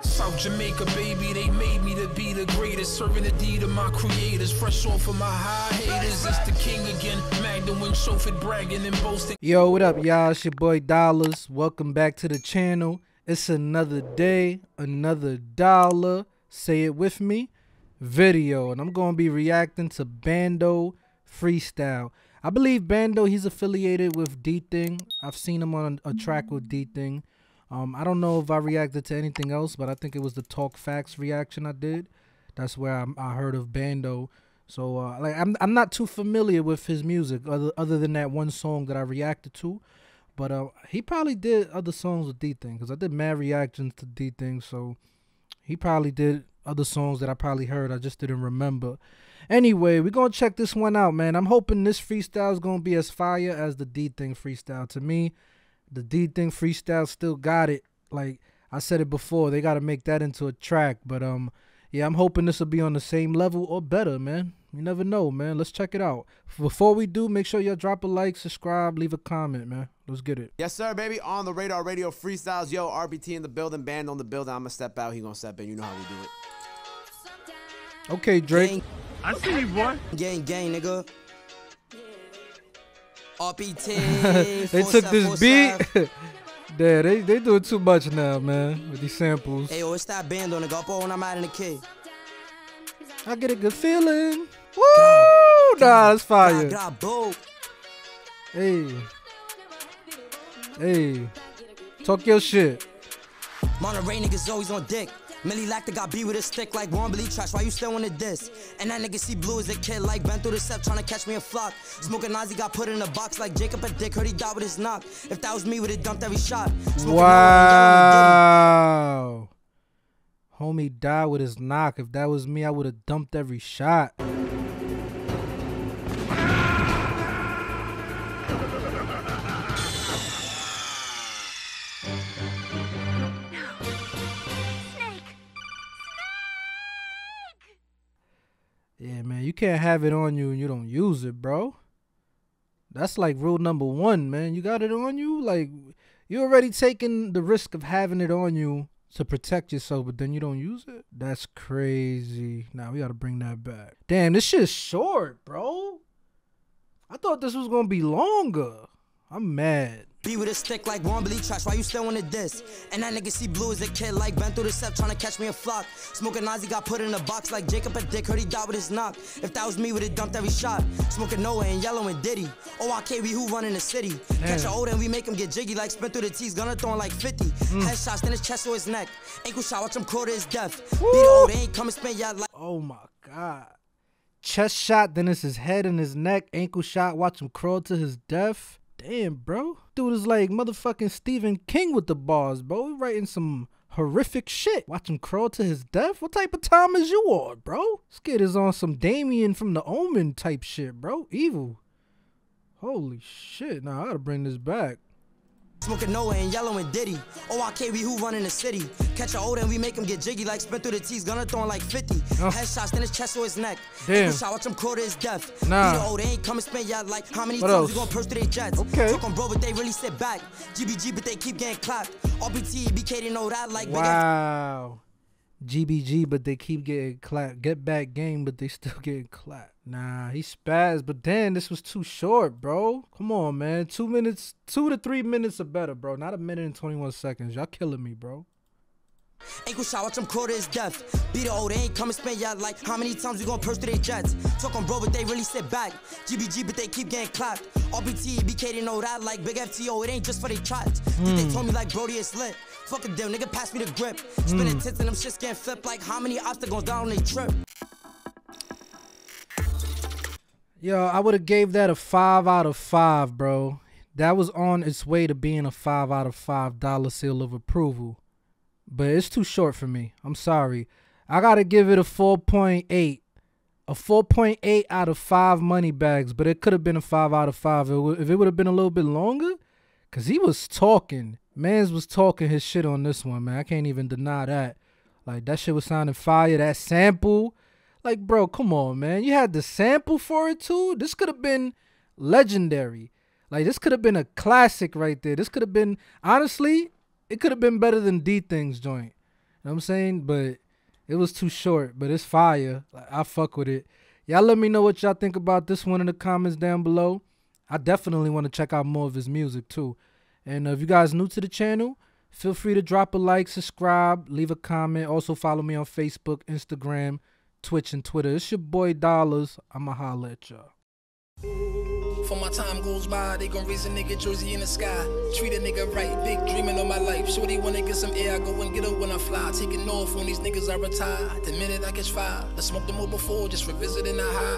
South Jamaica, baby, they made me to be the greatest. Serving the deed of my creators. Fresh off of my high haters. It's the king again. Magda Wing chauffeured bragging and boasting. Yo, what up, y'all? It's your boy Dollars. Welcome back to the channel. It's another day, another dollar. Say it with me. Video. And I'm going to be reacting to Bando Freestyle. I believe Bando, he's affiliated with D Thang. I've seen him on a track with D Thang. Um, I don't know if I reacted to anything else, but I think it was the Talk Facts reaction I did. That's where I, I heard of Bando. So uh, like I'm I'm not too familiar with his music other other than that one song that I reacted to. But uh, he probably did other songs with D Thang because I did mad reactions to D Thang. So he probably did other songs that I probably heard. I just didn't remember. Anyway, we're gonna check this one out, man. I'm hoping this freestyle is gonna be as fire as the D Thang freestyle. To me, the D Thang freestyle still got it. Like I said it before, they gotta make that into a track. But um, yeah, I'm hoping this will be on the same level or better, man. You never know, man. Let's check it out. Before we do, make sure y'all drop a like, subscribe, leave a comment, man. Let's get it. Yes, sir, baby. On the radar radio freestyles. Yo, RBT in the building, band on the building. I'm gonna step out. He gonna step in. You know how we do it. Okay, Drake. Gang, I see you, boy. gang, gang, nigga. RPT. they took this beat. yeah, they they doing too much now, man, with these samples. Hey, yo, it's that band on the go when I'm out in the. I get a good feeling. Woo! Nah, that's fire. Got boo. Hey. Hey. Talk your shit. Monterey niggas always on dick. Millie Lacta got beat with a stick like Wombly trash. Why you still in the diss? And that nigga see blue as a kid, like been through the step trying to catch me a flock. Smoking Nazi got put in a box like Jacob a dick. Heard he died with his knock. If that was me, would have dumped every shot. Smoking Wow. Homie died with his knock. If that was me, I would have dumped every shot. Yeah, man, you can't have it on you and you don't use it, bro. That's like rule number one, man. You got it on you, like you're already taking the risk of having it on you to protect yourself, but then you don't use it. That's crazy. Now we gotta bring that back. Damn, this shit's short, bro. I thought this was gonna be longer. I'm mad. Be with a stick like Wombly trash. Why you still in the diss? And that nigga see blue as a kid, like been through the step trying to catch me a flock. Smoking Nazi got put in a box like Jacob a dick. Heard he died with his knock. If that was me, would have dumped every shot. Smoking Noah and Yellow and Diddy. OIK, we who run in the city. Catch a old and we make him get jiggy like spin through the teeth. Gonna throw like 50. Mm. Headshots in his chest or his neck. Ankle shot, watch him crawl to his death. Be the old, ain't come and yet like. Oh my god. Chest shot, then it's his head and his neck. Ankle shot, watch him crawl to his death. Damn, bro. Dude is like motherfucking Stephen King with the bars, bro. He writing some horrific shit. Watch him crawl to his death. What type of time is you on, bro? This kid is on some Damien from the Omen type shit, bro. Evil. Holy shit. Now I gotta bring this back. Smoking Noah and Yellow and Diddy. OIK, we who run in the city. Catch a old and we make him get jiggy like spin through the teeth. Gonna throw him like 50. Oh. Headshots in his chest or his neck. Damn. Shot, watch him to his death. Nah. The old, they ain't come and spin yet like how many What times else? we gon' purse through their jets. Okay. Talk on bro, but they really sit back. GBG, but they keep getting clapped. RBT, BK, they know that like Wow. GBG, but they keep getting clapped. Get back game, but they still getting clapped. Nah, he spazzed, but damn, this was too short, bro. Come on, man. Two minutes, two to three minutes or better, bro. Not a minute and 21 seconds. Y'all killing me, bro. Ankle shot, watch crawl to his death. Be the old, they ain't come and spin yet like how many times we gon' purse through their jets. Talk on bro, but they really sit back. GBG, but they keep getting clapped. RBT, BK, they know that like big FTO, it ain't just for they tracks. They told me like Brody is lit. Fuck a deal, nigga, pass me the grip. Spinning hmm. tits and them shits getting flipped like how many obstacles down on they trip. Yo, I would have gave that a five out of five, bro. That was on its way to being a five out of five dollar seal of approval. But it's too short for me. I'm sorry. I gotta give it a 4.8. A 4.8 out of five money bags, but it could have been a five out of five if it would have been a little bit longer. Cause he was talking. Mans was talking his shit on this one, man. I can't even deny that. Like that shit was sounding fire. That sample. Like, bro, come on, man. You had the sample for it too. This could have been legendary. Like this could have been a classic right there. This could have been honestly, it could have been better than D Thang's joint. You know what I'm saying? But it was too short, but it's fire. Like, I fuck with it. Y'all let me know what y'all think about this one in the comments down below. I definitely want to check out more of his music too. And uh, if you guys new to the channel, feel free to drop a like, subscribe, leave a comment. Also follow me on Facebook, Instagram, Twitch, and Twitter. It's your boy Dollars. I'ma holla at y'all. For my time goes by, they gon' raise a nigga jersey in the sky. Treat a nigga right, big dreaming on my life. Shorty wanna get some air, I go and get her when I fly. Taking off on these niggas I retire. The minute I catch fire, I smoked them all before, just revisiting the high.